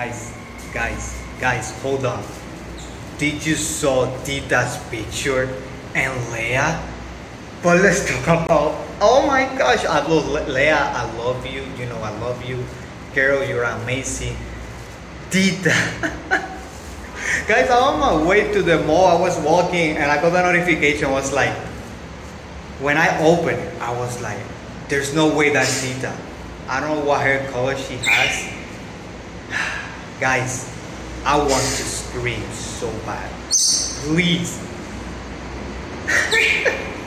Guys, guys, guys, hold on. Did you saw Dita's picture and Lea? But let's talk about. Oh my gosh, I love Le- Lea. I love you. You know I love you. Carol, you're amazing. Dita. guys, I'm on my way to the mall. I was walking and I got the notification. I Was like, when I opened, I was like, there's no way that's Dita. I don't know what hair color she has. Guys, I want to scream so bad. Please.